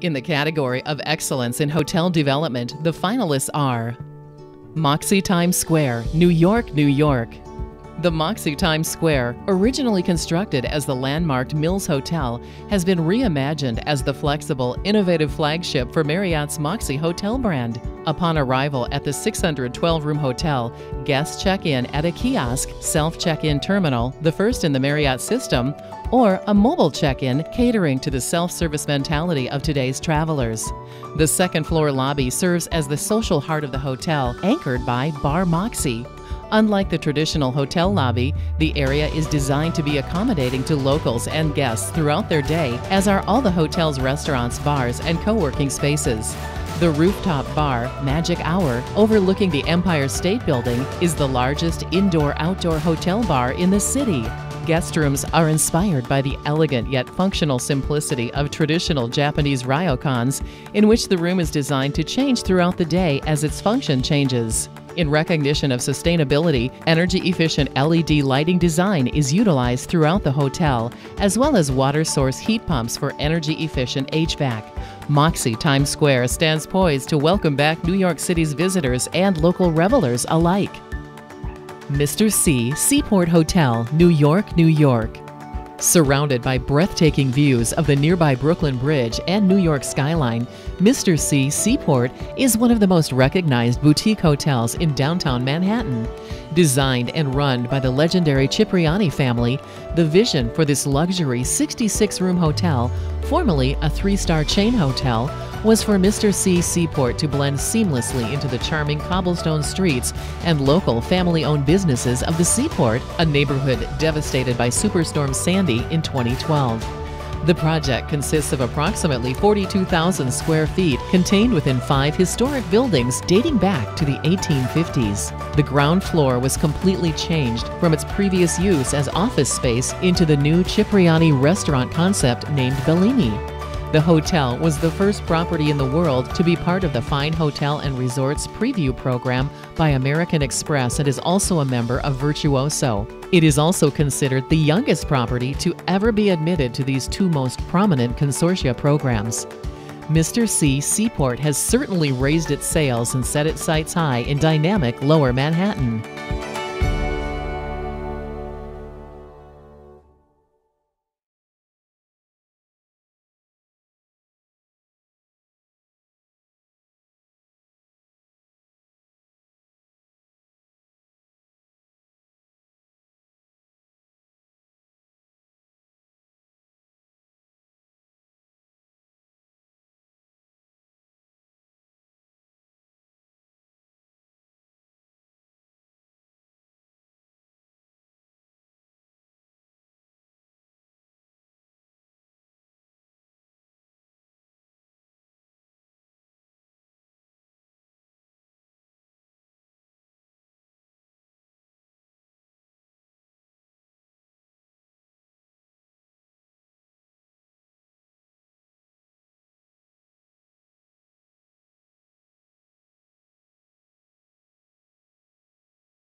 In the category of excellence in hotel development, the finalists are Moxy Times Square, New York, New York. The Moxy Times Square, originally constructed as the landmarked Mills Hotel, has been reimagined as the flexible, innovative flagship for Marriott's Moxy Hotel brand. Upon arrival at the 612 room hotel, guests check in at a kiosk, self check in terminal, the first in the Marriott system, or a mobile check in catering to the self service mentality of today's travelers. The second floor lobby serves as the social heart of the hotel, anchored by Bar Moxy. Unlike the traditional hotel lobby, the area is designed to be accommodating to locals and guests throughout their day, as are all the hotel's restaurants, bars, and co working spaces. The rooftop bar, Magic Hour, overlooking the Empire State Building, is the largest indoor outdoor hotel bar in the city. Guest rooms are inspired by the elegant yet functional simplicity of traditional Japanese ryokans, in which the room is designed to change throughout the day as its function changes. In recognition of sustainability, energy efficient LED lighting design is utilized throughout the hotel, as well as water source heat pumps for energy efficient HVAC. Moxy Times Square stands poised to welcome back New York City's visitors and local revelers alike. Mr. C Seaport Hotel, New York, New York. Surrounded by breathtaking views of the nearby Brooklyn Bridge and New York skyline, Mr. C Seaport is one of the most recognized boutique hotels in downtown Manhattan. Designed and run by the legendary Cipriani family, the vision for this luxury 66 room hotel, formerly a three star chain hotel, was for Mr. C Seaport to blend seamlessly into the charming cobblestone streets and local family owned businesses of the Seaport, a neighborhood devastated by Superstorm Sandy in 2012. The project consists of approximately 42,000 square feet contained within five historic buildings dating back to the 1850s. The ground floor was completely changed from its previous use as office space into the new Cipriani restaurant concept named Bellini. The hotel was the first property in the world to be part of the Fine Hotel and Resorts Preview program by American Express and is also a member of Virtuoso. It is also considered the youngest property to ever be admitted to these two most prominent consortia programs. Mr. C Seaport has certainly raised its sails and set its sights high in dynamic Lower Manhattan.